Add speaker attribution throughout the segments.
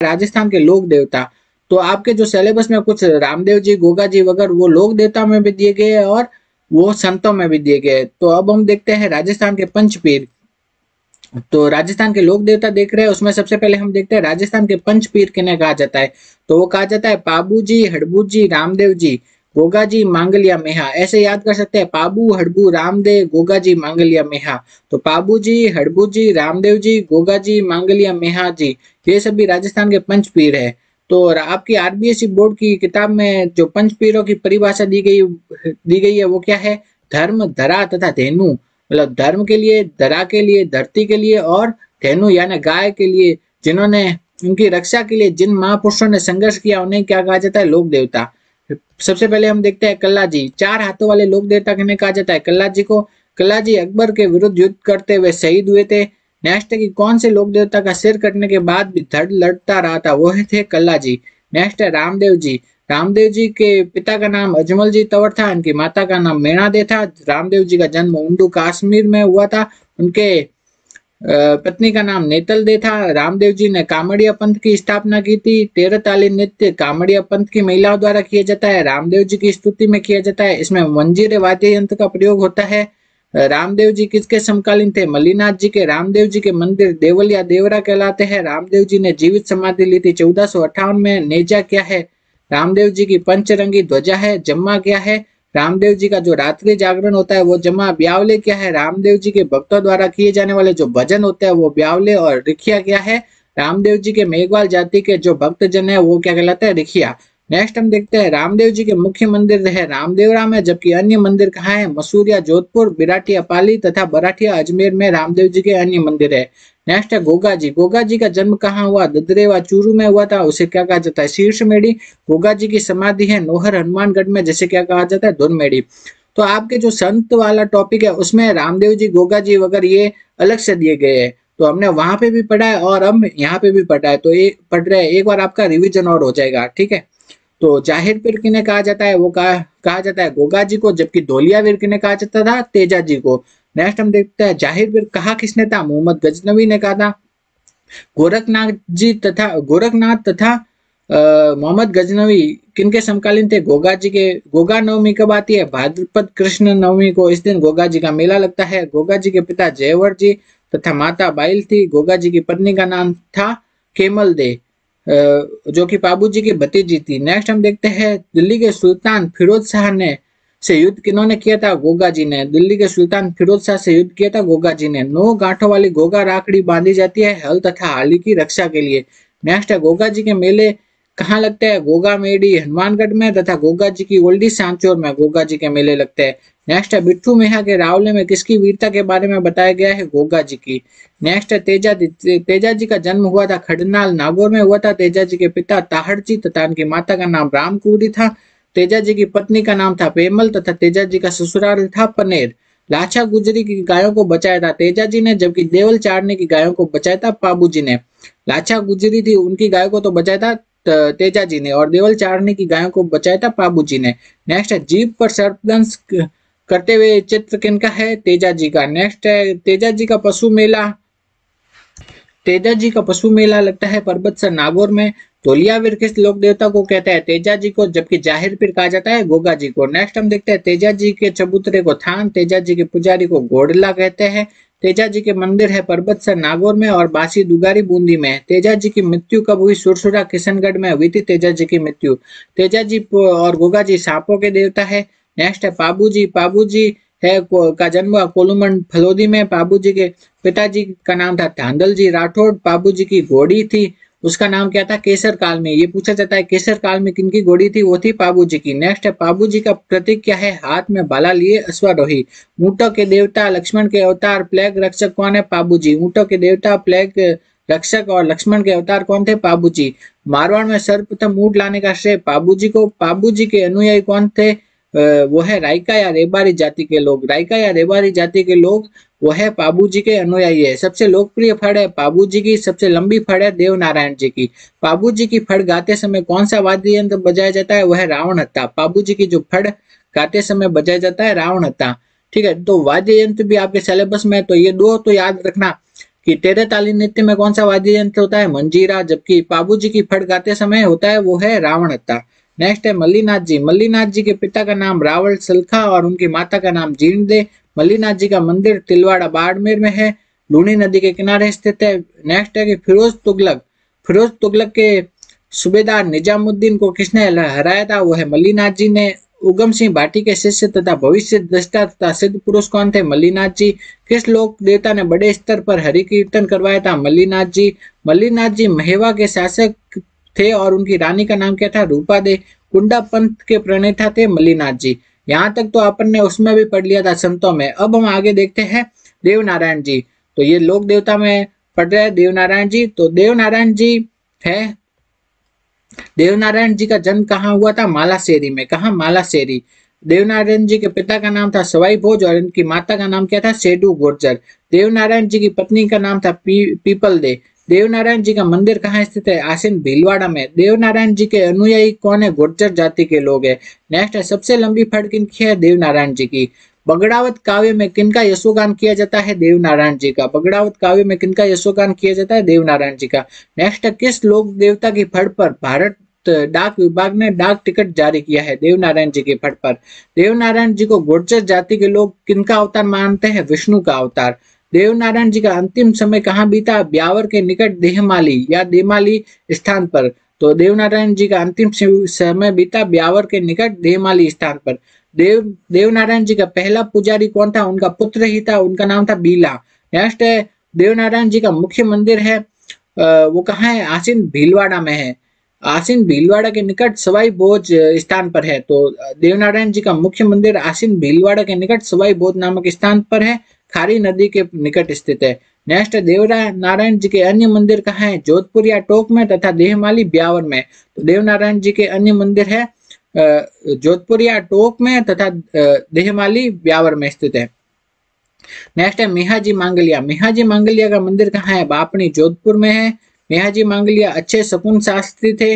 Speaker 1: राजस्थान के लोक देवता। तो आपके जो सिलेबस में कुछ रामदेव जी, गोगा जी वगैरह, वो लोक देवता में भी दिए गए और वो संतों में भी दिए गए तो अब हम देखते हैं राजस्थान के पंचपीर। तो राजस्थान के लोक देवता देख रहे हैं, उसमें सबसे पहले हम देखते हैं राजस्थान के पंचपीर किन्हें कहा जाता है। तो वो कहा जाता है पाबू जी हड़बू जी रामदेव जी गोगा जी मांगलिया मेहा। ऐसे याद कर सकते हैं, पाबू, हड़बू, रामदेव गोगा जी मांगलिया मेहा। तो पाबू जी हड़बू जी रामदेव जी गोगा जी मांगलिया मेहा जी, ये सभी राजस्थान के पंच पीर है। तो आपकी आरबीएससी बोर्ड की किताब में जो पंच पीरों की परिभाषा दी गई दी गई है, वो क्या है? धर्म, धरा तथा धेनु। मतलब धर्म के लिए, धरा के लिए, धरती के लिए और धेनु यानी गाय के लिए, जिन्होंने उनकी रक्षा के लिए जिन महापुरुषों ने संघर्ष किया, उन्हें क्या कहा जाता है? लोक देवता सबसे पहले हम देखते हैं कल्ला जी चार हाथों वाले लोक देवता कहने कहा जाता है। कल्ला जी को कल्ला जी अकबर के विरुद्ध युद्ध करते हुए शहीद हुए थे। नेक्स्ट की कौन से लोक देवता का सिर कटने के बाद भी धड़ लड़ता रहा था, वो थे कल्ला जी नेक्स्ट है रामदेव जी। रामदेव जी के पिता का नाम अजमल जी तंवर था उनकी माता का नाम मेणादे था। रामदेव जी का जन्म उंडू काश्मीर में हुआ था। उनके पत्नी का नाम नेतल दे था रामदेव जी ने कामड़िया पंथ की स्थापना की थी तेरह ताली नृत्य कामड़िया पंथ की महिलाओं द्वारा किया जाता है रामदेव जी की स्तुति में किया जाता है इसमें मंजीरे वाद्य यंत्र का प्रयोग होता है रामदेव जी किसके समकालीन थे मल्लीनाथ जी के रामदेव जी के मंदिर देवलिया देवरा कहलाते हैं रामदेव जी ने जीवित समाधि ली थी चौदह में नेजा क्या है रामदेव जी की पंचरंगी ध्वजा है जम्मा क्या है रामदेव जी का जो रात्रि जागरण होता है, वो जमा ब्यावले क्या है? रामदेव जी के भक्तों द्वारा किए जाने वाले जो भजन होते हैं, वो ब्यावले और रिखिया क्या है? रामदेव जी के मेघवाल जाति के जो भक्त जन है, वो क्या कहलाते हैं? रिखिया। नेक्स्ट हम देखते हैं, रामदेव जी के मुख्य मंदिर है रामदेवराम है जबकि अन्य मंदिर कहाँ है? मसूरिया, जोधपुर, बिराटिया, पाली तथा बराठिया अजमेर में रामदेव जी के अन्य मंदिर है। नेक्स्ट है गोगा जी। गोगा जी का जन्म कहाँ हुआ? ददरेवा, चूरू में हुआ था, उसे क्या कहा जाता है? शीर्ष मेड़ी गोगा जी की समाधि है नोहर हनुमानगढ़ में, जैसे क्या कहा जाता है? मेड़ी तो आपके जो संत वाला टॉपिक है, उसमें रामदेव जी, गोगा जी वगैरह ये अलग से दिए गए हैं। तो हमने वहाँ पे भी पढ़ा है और हम यहाँ पे भी पढ़ा है। तो ये पढ़ रहे हैं, एक बार आपका रिविजन और हो जाएगा, ठीक है? तो ज़ाहिर पीर किन्हें कहा जाता है? वो कहा कहा जाता है गोगा जी को, जबकि धोलिया वीर किन्हें कहा जाता था? तेजा जी को। नेक्स्ट हम देखते हैं, ज़ाहिर वीर कहा किसने था? मोहम्मद गजनवी ने कहा था। गोरखनाथ जी तथा, गोरखनाथ तथा मोहम्मद गजनवी किनके समकालीन थे? गोगा जी के, गोगा नवमी कब आती है? भाद्रपद कृष्ण नवमी को इस दिन गोगा जी का मेला लगता है। गोगा जी के पिता जयवर जी तथा माता बाइल थी। गोगा जी की पत्नी का नाम था केमल दे। जो कि पाबू जी की भतीजी थी। नेक्स्ट हम देखते हैं, दिल्ली के सुल्तान फिरोज शाह ने से युद्ध किन्होंने किया था, गोगा जी ने। दिल्ली के सुल्तान फिरोज शाह से युद्ध किया था, गोगा जी ने। नौ गांठों वाली गोगा राखड़ी बांधी जाती है हल तथा हाली की रक्षा के लिए। नेक्स्ट है, गोगा जी के मेले कहाँ लगते हैं? गोगा मेडी हनुमानगढ़ में तथा गोगा जी की ओल्डी सांचोर में गोगा जी के मेले लगते हैं। नेक्स्ट है बिट्टू मेहा के रावले में किसकी वीरता के बारे में बताया गया है? गोगा जी की। नेक्स्ट है तेजा तेजा जी का जन्म हुआ था खडनाल, नागौर में हुआ था। तेजा जी के पिता ताहड़ जी तथा उनकी माता का नाम रामकुरी था। तेजा जी की पत्नी का नाम था पेमल तथा तेजा जी का ससुराल था पनेर। लाछा गुजरी की गायों को बचाया था तेजा जी ने, जबकि देवल चारने की गायों को बचाया था पाबू जी ने। लाछा गुजरी थी, उनकी गायों को तो बचाया था तेजा जी ने और देवल चारने की गायों को बचाया था पाबू जी ने। नेक्स्ट है जीप पर सर्पदंश करते हुए चित्र किनका है तेजा जी का नेक्स्ट है तेजा जी का पशु मेला तेजा जी का पशु मेला लगता है पर्वत सर नागौर में तोलियावीर किस लोक देवता को कहते हैं तेजा जी को जबकि ज़ाहिर पीर कहा जाता है गोगा जी को नेक्स्ट हम देखते हैं तेजा जी के चबूतरे को थान तेजा जी के पुजारी को गोडला कहते हैं तेजा जी के मंदिर है पर्वत सर नागौर में और बासी दुगारी बूंदी में तेजा जी की मृत्यु कब हुई सुरसुरा किशनगढ़ में हुई थी तेजा जी की मृत्यु तेजा जी और गोगा जी सांपों के देवता है नेक्स्ट है पाबूजी पाबूजी है का जन्म कोलुमंड फलोदी में पाबूजी के पिताजी का नाम था धांधल जी राठौड़ पाबूजी की घोड़ी थी। उसका नाम क्या था? केसर काल में। ये पूछा जाता है, केसर काल में किनकी घोड़ी थी? वो थी पाबूजी की। नेक्स्ट है पाबूजी का प्रतीक क्या है? हाथ में बाला लिए अश्वारोही। ऊंटों के देवता, लक्ष्मण के अवतार, प्लेग रक्षक कौन है? पाबूजी ऊंटों के देवता, प्लेग रक्षक और लक्ष्मण के अवतार कौन थे? पाबूजी मारवाड़ में सर्वप्रथम ऊँट लाने का श्रेय पाबूजी को। पाबूजी के अनुयायी कौन थे? वो है रायका या रेबारी जाति के लोग। रायका या रेबारी जाति के लोग वो है पाबू जी के अनुयायी है। सबसे लोकप्रिय फड़ है पाबू जी की, सबसे लंबी फड़ है देव नारायण जी की। पाबू जी की फड़ गाते समय कौन सा वाद्य यंत्र बजाया जाता है? वह रावण हत्ता पाबू जी की जो फड़ गाते समय बजाया जाता है रावण हत्ता ठीक है तो वाद्य यंत्र भी आपके सिलेबस में है तो ये दो तो याद रखना कि तेरे ताली नृत्य में कौन सा वाद्य यंत्र होता है? मंजीरा, जबकि पाबू जी की फड़ गाते समय होता है, वो है रावण हत्ता नेक्स्ट है मल्लीनाथ जी। मल्लीनाथ जी के पिता का नाम रावल सलखा और उनकी माता का नाम जीर्ण मल्लीनाथ जी का मंदिर तिलवाड़ा बाड़मेर में है। लूनी नदी के किनारे स्थित है। नेक्स्ट है कि फिरोज तुगलक। फिरोज तुगलक के सूबेदार निजामुद्दीन को किसने हराया था? वो है मल्लीनाथ जी ने। उगम सिंह भाटी के शिष्य तथा भविष्य दृष्टा तथा सिद्ध पुरुष कौन थे? मल्लीनाथ जी। किस लोक देवता ने बड़े स्तर पर हरि कीर्तन करवाया था? मल्लीनाथ जी। मल्लीनाथ जी महेवा के शासक थे और उनकी रानी का नाम क्या था? रूपा दे। कुंडा पंथ के प्रणेता थे मल्लीनाथ जी। यहाँ तक तो अपन ने उसमें भी पढ़ लिया था संतों में। अब हम आगे देखते हैं देव नारायण जी। तो ये लोक देवता में पढ़ रहे हैं देव नारायण जी। तो देव नारायण जी है। देवनारायण जी का जन्म कहाँ हुआ था? मालाशेरी में। कहा? मालाशेरी देवनारायण जी के पिता का नाम था सवाई भोज और इनकी माता का नाम क्या था? सेडू गुर्जर। देवनारायण जी की पत्नी का नाम था पी, पीपल दे। देवनारायण जी का मंदिर कहाँ स्थित है? आसिन भीलवाड़ा में। देवनारायण जी के अनुयायी कौन है? गुर्जर जाति के लोग है। नेक्स्ट है, सबसे लंबी फड़ किनकी है देवनारायण जी की बगड़ावत काव्य में किनका यशोगान किया जाता है? देवनारायण जी का बगड़ावत काव्य में किनका यशोगान किया जाता है? देवनारायण जी का नेक्स्ट किस लोक देवता की फड़ पर भारत डाक विभाग ने डाक टिकट जारी किया है? देवनारायण जी के फट पर। देवनारायण जी को गुर्जर जाति के लोग किनका अवतार मानते हैं? विष्णु का अवतार। देवनारायण जी का अंतिम समय कहाँ बीता? ब्यावर के निकट देहमाली, या देमाली स्थान पर। तो देवनारायण जी का अंतिम समय बीता ब्यावर के निकट देहमाली स्थान पर। देव, देवनारायण जी का पहला पुजारी कौन था? उनका पुत्र ही था, उनका नाम था बीला। नेक्स्ट है देवनारायण जी का मुख्य मंदिर है वो कहा है? आसीन भीलवाड़ा में है। आसिन भीलवाड़ा के निकट सवाई बोझ स्थान पर है। तो देवनारायण जी का मुख्य मंदिर आसीन भीलवाड़ा के निकट सवाई बोध नामक स्थान पर है। खारी नदी के निकट स्थित है। नेक्स्ट, देवरा नारायण जी के अन्य मंदिर कहाँ है? जोधपुर या टोक में तथा देहमाली ब्यावर में। तो देवनारायण जी के अन्य मंदिर है जोधपुर या टोक में तथा देहमाली ब्यावर में स्थित है। नेक्स्ट है मेहाजी मांगलिया। मेहाजी मांगलिया का मंदिर कहाँ है? बापनी जोधपुर में है। मेहाजी मांगलिया अच्छे सकुन शास्त्री थे।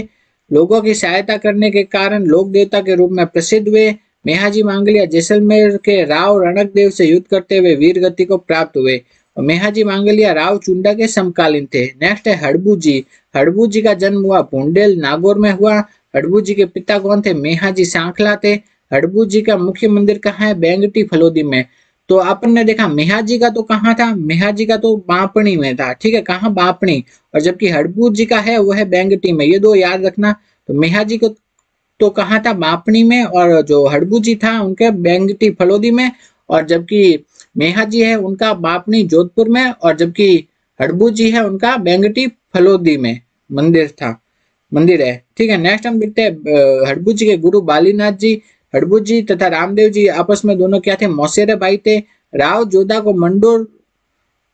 Speaker 1: लोगों की सहायता करने के कारण लोक देवता के रूप में प्रसिद्ध हुए। मेहाजी मांगलिया जैसलमेर के राव रणक देव से युद्ध करते हुए वीर गति को प्राप्त हुए। और मेहाजी मांगलिया राव चुंडा के समकालीन थे। नेक्स्ट है हड़बू जी हड़बू जी का जन्म हुआ भूडेल नागौर में हुआ। हड़बू जी के पिता कौन थे? मेहाजी सांखला थे। हड़बू जी का मुख्य मंदिर कहाँ है? बैंगटी फलोदी में। तो अपन ने देखा, मेहाजी का तो कहाँ था? मेहाजी का तो बापणी में था। ठीक है, कहाँ बापणी? और जबकि हड़बू जी का है, वो है बैंगटी में। ये दो याद रखना। तो मेहाजी को तो कहा था? बापणी में और जो हड़बू जी था, उनके बैंगटी फलोदी में और जबकि मेहा जी है, उनका बापनी जोधपुर में और जबकि हड़बू जी है, उनका बैंगटी फलोदी में। मंदिर था। मंदिर है। ठीक है नेक्स्ट हम देखते हैं हड़बू जी के गुरु बालीनाथ जी, हड़बू जी तथा रामदेव जी आपस में दोनों क्या थे? मौसेरे भाई थे। राव जोधा को मंडोर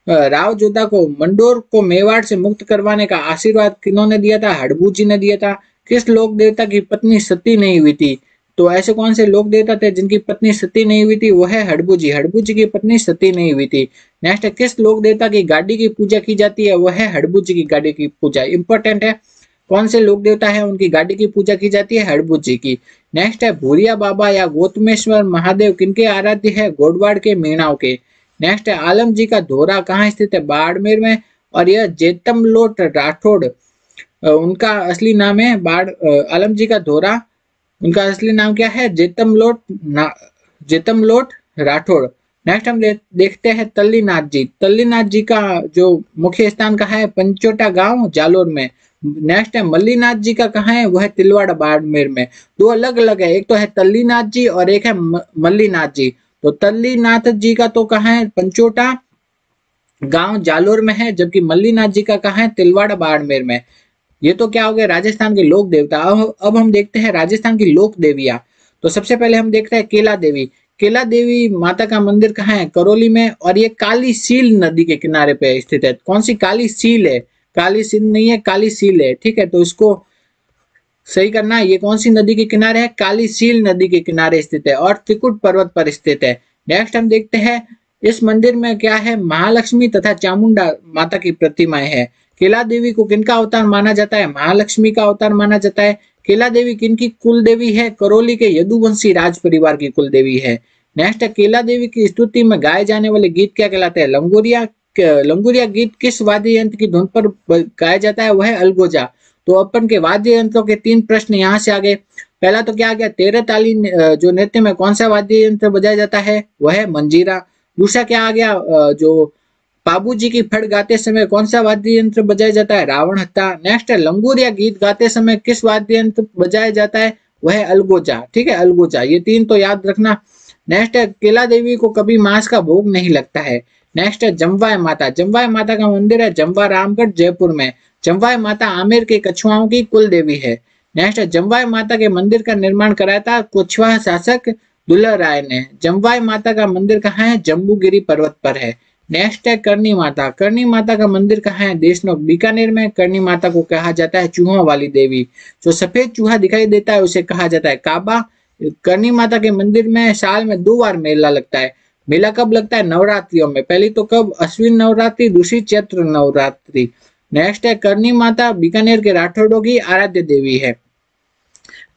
Speaker 1: राव जोधा को मंडोर को मेवाड़ से मुक्त करवाने का आशीर्वाद किन्होंने दिया था? हड़बू जी ने दिया था। किस लोक देवता की पत्नी सती नहीं हुई थी? तो ऐसे कौन से लोक देवता थे जिनकी पत्नी सती नहीं हुई थी? वो है हड़बू जी हड़बू जी की पत्नी सती नहीं हुई थी। नेक्स्ट किस लोक देवता की गाड़ी की पूजा की जाती है? वो है हड़बू जी की गाड़ी की पूजा। इंपॉर्टेंट है, कौन से लोक देवता है उनकी गाड़ी की पूजा की जाती है? हड़बू जी की। नेक्स्ट है, भूरिया बाबा या गौतमेश्वर महादेव किनके आराध्य है? गोडवाड़ के, मीणाव के। नेक्स्ट है, आलम जी का धोरा कहाँ स्थित है? बाड़मेर में। और यह जेतम लोट राठौड़। उनका असली नाम है बाढ़ आलम जी का धोरा उनका असली नाम क्या है? जेतम लोट जेतम लोट राठौड़ नेक्स्ट हम दे, देखते हैं तल्लीनाथ जी। तल्लीनाथ जी का जो मुख्य स्थान कहा है? पंचोटा गाँव जालोर में। नेक्स्ट है मल्लीनाथ जी का कहा है? वह है तिलवाड़ा बाड़मेर में। दो अलग अलग है। एक तो है तल्लीनाथ जी और एक है मल्लीनाथ जी। तो तल्लीनाथ जी का तो कहा है? पंचोटा गाँव जालोर में है जबकि मल्लीनाथ जी का कहा है? तिलवाड़ा बाड़मेर में। ये तो क्या हो गया, राजस्थान के लोक देवता। अब अब हम देखते हैं राजस्थान की लोक देविया। तो सबसे पहले हम देखते हैं केला देवी। केला देवी माता का मंदिर कहाँ है? करौली में, और ये काली सील नदी के किनारे पे स्थित है। कौन सी? काली सील है। काली सील नहीं है, काली सील है। ठीक है तो इसको सही करना है। ये कौन सी नदी के किनारे है? काली सील नदी के किनारे स्थित है, और त्रिकुट पर्वत पर स्थित है। नेक्स्ट हम देखते हैं, इस मंदिर में क्या है? महालक्ष्मी तथा चामुंडा माता की प्रतिमाएँ है। केला देवी को किनका अवतार माना जाता है? महालक्ष्मी का अवतार माना जाता है। केला देवी किनकी कुल देवी है? करौली के यदुवंशी राज परिवार की कुल देवी है। नेक्स्ट केला देवी की स्तुति में गाए जाने वाले गीत क्या कहलाते हैं? लंगोरिया लंगुरिया गीत किस वाद्य यंत्र की धुन पर गाया जाता है? वह है अलगोजा। तो अपन के वाद्य यंत्रों के तीन प्रश्न यहाँ से आगे पहला तो क्या आ गया? तेरह ताली जो नृत्य में कौन सा वाद्य यंत्र बजाया जाता है? वह है मंजीरा। दूसरा क्या आ गया? जो बाबू जी की फट गाते समय कौन सा वाद्य यंत्र बजाया जाता है? रावण हत्ता नेक्स्ट है लंगूरिया गीत गाते समय किस वाद्य यंत्र बजाया जाता है? वह अलगोजा, ठीक है? अलगोजा, ये तीन तो याद रखना। नेक्स्ट है, केला देवी को कभी मांस का भोग नहीं लगता है। नेक्स्ट है, जमवाय माता। जमवाय माता का मंदिर है जमवा रामगढ़, जयपुर में। जमवाय माता आमिर के कछुआओं की कुल देवी है। नेक्स्ट है, जमवाय माता के मंदिर का निर्माण कराया था कुछवा शासक दुल्ला राय ने। जमवाय माता का मंदिर कहाँ है? जम्बूगिरी पर्वत पर है। नेक्स्ट है करनी माता। करनी माता का मंदिर कहाँ है? देशनोक। बीकानेर में करनी माता को कहा जाता है चूहा वाली देवी। जो सफ़ेद चूहा दिखाई देता है, उसे कहा जाता है काबा। करनी माता के मंदिर में साल में दो बार मेला लगता है। मेला कब लगता है? नवरात्रियों में। पहली तो कब? अश्विन नवरात्रि, दूसरी चैत्र नवरात्रि। नेक्स्ट है करनी माता। बीकानेर के राठौड़ों की आराध्य देवी है।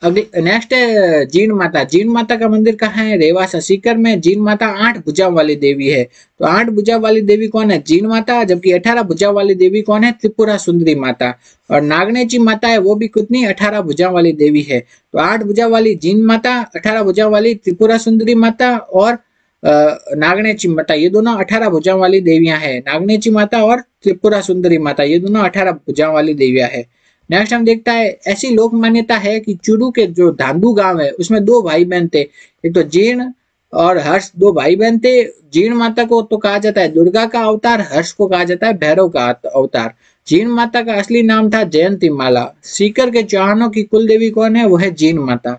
Speaker 1: अगली नेक्स्ट है जीन माता। जीन माता का मंदिर कहाँ है? रेवासा सीकर में। जीन माता आठ भुजा वाली देवी है। तो आठ भुजा वाली देवी कौन है? जीन माता, जबकि अठारह भुजा वाली देवी कौन है? त्रिपुरा सुंदरी माता। और नागनेची माता है, वो भी कितनी? अठारह भुजा वाली देवी है। तो आठ भुजा वाली जीन माता, अठारह भुजा वाली त्रिपुरा सुंदरी माता और नागनेची माता। ये दोनों अठारह भुजा वाली देवियाँ है। नागनेची माता और त्रिपुरा सुंदरी माता। ये दोनों अठारह भुजा वाली देवियाँ है। नेक्स्ट हम देखता है, ऐसी लोक मान्यता है कि चुरू के जो धांधु गाँव है, उसमें दो भाई बहन थे। एक तो जीर्ण और हर्ष, दो भाई बहन थे। जीर्ण माता को तो कहा जाता है दुर्गा का अवतार, हर्ष को कहा जाता है भैरव का अवतार। जीर्ण माता का असली नाम था जयंती माला सीकर के चौहानों की कुल देवी कौन है? वो है जीर्ण माता।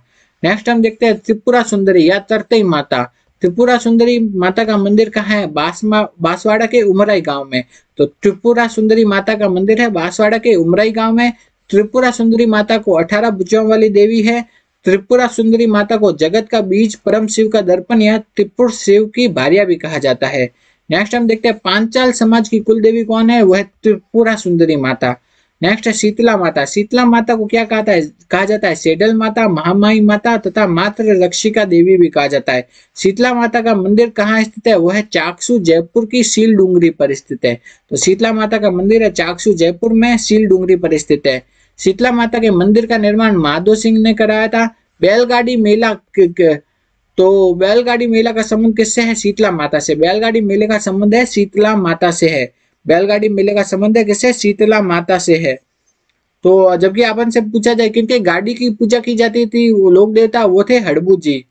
Speaker 1: नेक्स्ट हम देखते हैं त्रिपुरा सुंदरी, या तरतई माता। त्रिपुरा सुंदरी माता का मंदिर कहाँ है? बासमा बांसवाड़ा के उमराई गाँव में। तो त्रिपुरा सुंदरी माता का मंदिर है बांसवाड़ा के उमराई गाँव में। त्रिपुरा सुंदरी माता को अठारह भुजाओं वाली देवी है। त्रिपुरा सुंदरी माता को जगत का बीज, परम शिव का दर्पण या त्रिपुर शिव की भारिया भी कहा जाता है। नेक्स्ट हम देखते हैं, पांचाल समाज की कुल देवी कौन है? वह त्रिपुरा सुंदरी माता। नेक्स्ट है शीतला माता। शीतला माता को क्या कहता है? कहा जाता है सेडल माता, महामाई माता तथा मात्र रक्षिका देवी भी कहा जाता है। शीतला माता का मंदिर कहाँ स्थित है? वह चाकसू जयपुर की सील डूंगरी पर स्थित है। तो शीतला माता का मंदिर है चाकसू जयपुर में, सील डूंगरी पर स्थित है। शीतला माता के मंदिर का निर्माण माधो सिंह ने कराया था। बैलगाड़ी मेला तो बैलगाड़ी मेला का संबंध किससे है? शीतला माता से। बैलगाड़ी मेले का संबंध है शीतला माता से है। बैलगाड़ी मेले का संबंध है किससे? शीतला माता से है। तो जबकि अपन से पूछा जाए क्योंकि गाड़ी की पूजा की जाती थी, वो लोग देवता वो थे हड़बू जी।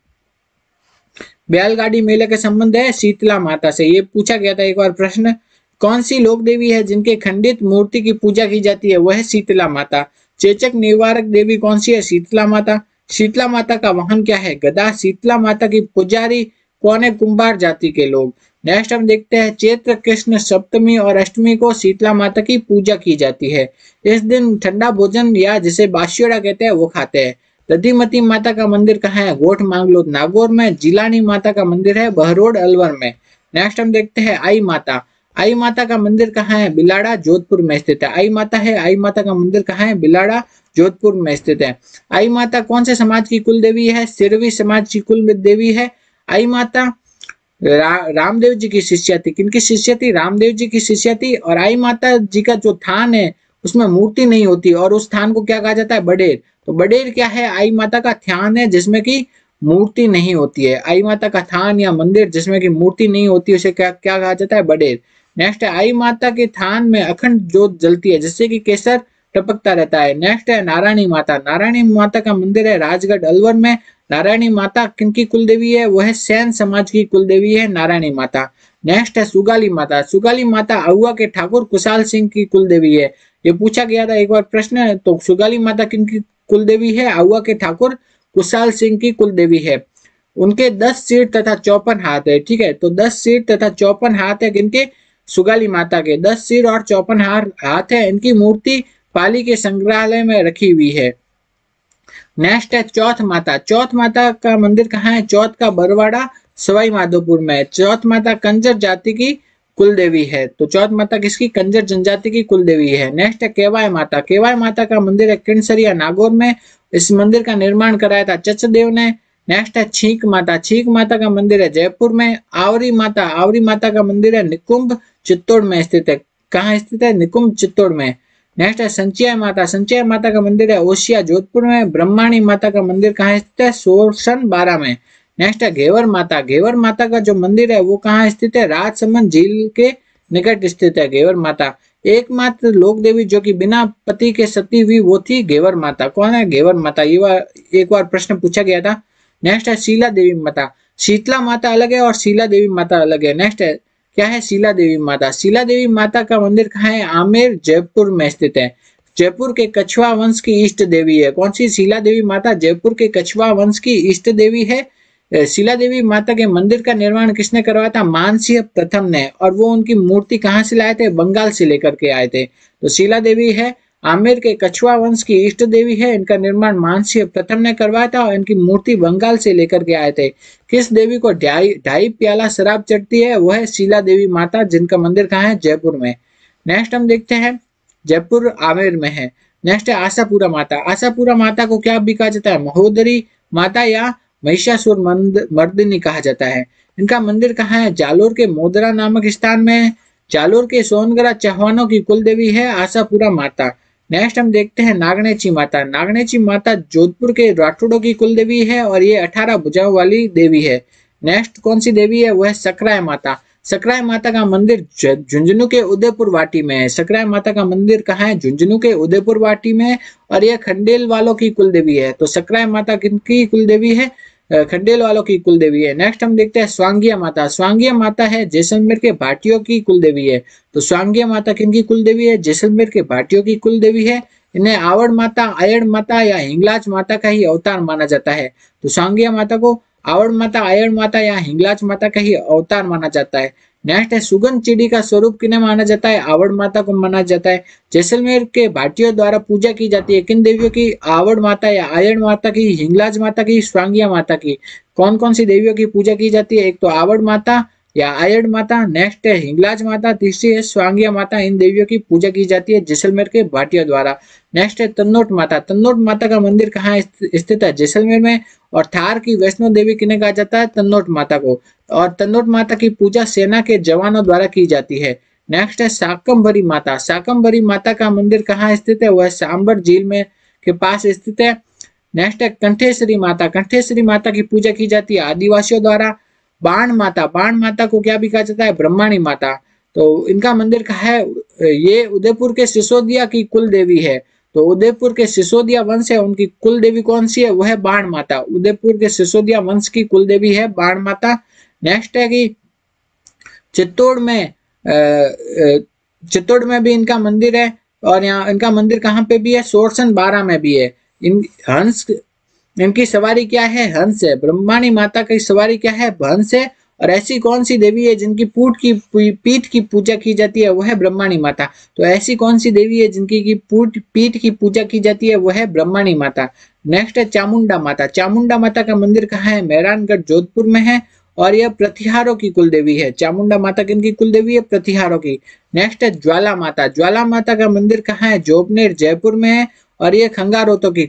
Speaker 1: बैलगाड़ी मेले के संबंध है शीतला माता से। ये पूछा गया था एक बार प्रश्न कौन सी लोक देवी है जिनके खंडित मूर्ति की पूजा की जाती है? वह शीतला माता। चेचक निवारक देवी कौन सी है? शीतला माता। शीतला माता का वाहन क्या है? गदा। शीतला माता की पुजारी कौन है? कुंभार जाति के लोग। नेक्स्ट हम देखते हैं चैत्र कृष्ण सप्तमी और अष्टमी को शीतला माता की पूजा की जाती है। इस दिन ठंडा भोजन या जिसे बाशियोड़ा कहते हैं, वो खाते हैं। दधिमती माता का मंदिर कहाँ है? गोठ मांगलो नागौर में। जिलानी माता का मंदिर है बहरोड, अलवर में। नेक्स्ट हम देखते हैं आई माता। आई माता का मंदिर कहाँ है? बिलाड़ा जोधपुर में स्थित है। आई माता है आई माता का मंदिर कहाँ है? बिलाड़ा जोधपुर में स्थित है। आई माता कौन से समाज की कुल देवी है? सिरवी समाज की कुल देवी है। आई माता रा, रामदेव जी की शिष्या थी किनकी शिष्य थी रामदेव जी की शिष्या थी और आई माता जी का जो थान है उसमें मूर्ति नहीं होती। और उस थान को क्या कहा जाता है? बडेर। तो बडेर क्या है? आई माता का ध्यान है जिसमें की मूर्ति नहीं होती है। आई माता का थान या मंदिर जिसमें की मूर्ति नहीं होती उसे क्या क्या कहा जाता है? बडेर। नेक्स्ट है आई माता के थान में अखंड जोत जलती है, जिससे कि केसर टपकता रहता है। नेक्स्ट है नारायणी माता। नारायणी माता का मंदिर है राजगढ़ अलवर में। नारायणी माता किनकी कुल देवी है? वह सैन समाज की कुल देवी है नारायणी माता। नेक्स्ट है सुगाली माता। सुगाली माता अहुआ के ठाकुर कुशाल सिंह की कुल देवी है। ये पूछा गया था, एक बार प्रश्न तो सुगाली माता किनकी कुल देवी है? अहुआ के ठाकुर कुशाल सिंह की कुल देवी है। उनके दस सीट तथा चौपन हाथ है, ठीक है? तो दस सीट तथा चौपन हाथ है किनके? सुगाली माता के दस सिर और चौपन हाथ है। इनकी मूर्ति पाली के संग्रहालय में रखी हुई है। नेक्स्ट है चौथ माता। चौथ माता का मंदिर कहाँ है? चौथ का बरवाड़ा सवाई माधोपुर में चौथ माता कंजर जाति की कुल देवी है। तो चौथ माता किसकी? कंजर जनजाति की कुल देवी है। नेक्स्ट है केवाय माता। केवाय माता का मंदिर है किणसरिया, नागौर में। इस मंदिर का निर्माण कराया था चचदेव ने। नेक्स्ट है छीक माता छीक माता का मंदिर है जयपुर में आवरी माता आवरी माता का मंदिर है निकुंभ चित्तौड़ में स्थित है कहाँ स्थित है निकुंभ चित्तौड़ में नेक्स्ट है संचय माता संचय माता का मंदिर है ओशिया जोधपुर में ब्रह्माणी माता का मंदिर कहाँ स्थित है सोरसन बारह में नेक्स्ट है घेवर माता घेवर माता का जो मंदिर है वो कहाँ स्थित है राजसमंद झील के निकट स्थित है घेवर माता एकमात्र लोक देवी जो कि बिना पति के सती हुई वो थी घेवर माता कौन है घेवर माता ये एक बार प्रश्न पूछा गया था नेक्स्ट है शीला देवी माता शीतला माता अलग है और शीला देवी माता अलग है. नेक्स्ट है, क्या है शीला देवी माता शीला देवी माता का मंदिर कहाँ है? आमेर, जयपुर में स्थित है. जयपुर के कछुआ वंश की इष्ट देवी है. कौन सी? शीला देवी माता जयपुर के कछुआ वंश की इष्ट देवी है. शीला देवी माता के मंदिर का निर्माण किसने करवाया था? मानसिंह प्रथम ने. और वो उनकी मूर्ति कहाँ से लाए थे? बंगाल से लेकर के आए थे. तो शीला देवी है आमिर के कछुआ वंश की इष्ट देवी है। इनका निर्माण मानसिंह प्रथम ने करवाया था और इनकी मूर्ति बंगाल से लेकर के आए थे। किस देवी को ढाई ढाई प्याला शराब चढ़ती है, वह है शीला देवी माता, जिनका मंदिर कहाँ है? जयपुर में। नेक्स्ट हम देखते हैं, जयपुर आमेर में है। नेक्स्ट है आशापुरा माता। आशापुरा माता को क्या भी कहा जाता है? महोदरी माता या महिषासुर मर्दिनी कहा जाता है। इनका मंदिर कहाँ है? जालोर के मोदरा नामक स्थान में जालोर के सोनगरा चौहानों की कुल देवी है आशापुरा माता। नेक्स्ट हम देखते हैं नागनेची माता। नागनेची माता जोधपुर के राठौड़ों की कुल देवी है और ये अठारह भुजाओं वाली देवी है। नेक्स्ट कौन सी देवी है? वह सकराय माता। सकराय माता का मंदिर झुंझुनू के उदयपुर वाटी में है। सकराय माता का मंदिर कहाँ है? झुंझुनू के उदयपुर वाटी में और यह खंडेल वालों की कुल देवी है। तो सकराय माता किनकी कुल देवी है? खंडेल वालों की कुल देवी है। नेक्स्ट हम देखते हैं स्वांगिया माता। स्वांगिया माता है जैसलमेर के भाटियों की कुल देवी है। तो स्वांगिया माता किन की कुल देवी है? जैसलमेर के भाटियों की कुल देवी है। इन्हें आवड़ माता आयड़ माता या हिंगलाज माता का ही अवतार माना जाता है। तो स्वांगिया माता को आवड़ माता आयड़ माता या हिंगलाज माता का ही अवतार माना जाता है। नेक्स्ट है सुगंध चिड़ी का स्वरूप किन्हें माना जाता है? आवड़ माता को माना जाता है। जैसलमेर के भाटियों द्वारा पूजा की जाती है। किन देवियों की? आवड़ माता या आयन माता की, हिंगलाज माता की, स्वांगिया माता की। कौन कौन सी देवियों की पूजा की जाती है? एक तो आवड़ माता या आयड़ माता, नेक्स्ट है हिंगलाज माता, तीसरी है स्वांगिया माता, इन देवियों की पूजा की जाती है जैसलमेर के भाटियों द्वारा। नेक्स्ट है तन्नोट माता तन्नोट माता का मंदिर कहाँ स्थित है? जैसलमेर में, और थार की वैष्णो देवी किन्हें कहा जाता है? तन्नोट माता को। और तन्नोट माता की पूजा सेना के जवानों द्वारा की जाती है। नेक्स्ट है साकम्बरी माता साकम्बरी माता का मंदिर कहाँ स्थित है? वह सांबर झील में के पास स्थित है। नेक्स्ट है कंठेश्वरी माता कंठेश्वरी माता की पूजा की जाती है आदिवासियों द्वारा। बाण माता बाण माता को क्या भी कहा जाता है? ब्रह्माणी माता। तो इनका मंदिर कहा है? ये उदयपुर के सिसोदिया की कुल देवी है। तो उदयपुर के सिसोदिया वंश है, उनकी कुल देवी कौन सी है? वह है बाण माता। उदयपुर के सिसोदिया वंश की कुल देवी है बाण माता। नेक्स्ट है कि चित्तौड़ में चित्तौड़ में भी इनका मंदिर है और यहाँ इनका मंदिर कहाँ पे भी है? सोरसन बारह में भी है। इन हंस इनकी सवारी क्या है? हंस है। ब्रह्माणी माता की सवारी क्या है? हंस है। और ऐसी कौन सी देवी है जिनकी पूट की पीठ की पूजा की जाती है? वह है ब्रह्माणी माता। तो ऐसी कौन सी देवी है जिनकी की पूट, पीठ की पूजा की जाती है? वह है ब्रह्माणी माता। नेक्स्ट है चामुंडा माता। चामुंडा माता का मंदिर कहाँ है? मेहरानगढ़, जोधपुर में है। और यह प्रतिहारों की कुल देवी है। चामुंडा माता किन की कुल देवी है? प्रतिहारों की। नेक्स्ट है ज्वाला माता। ज्वाला माता का मंदिर कहाँ है? जोबनेर, जयपुर में है। और यह खंगारोतों की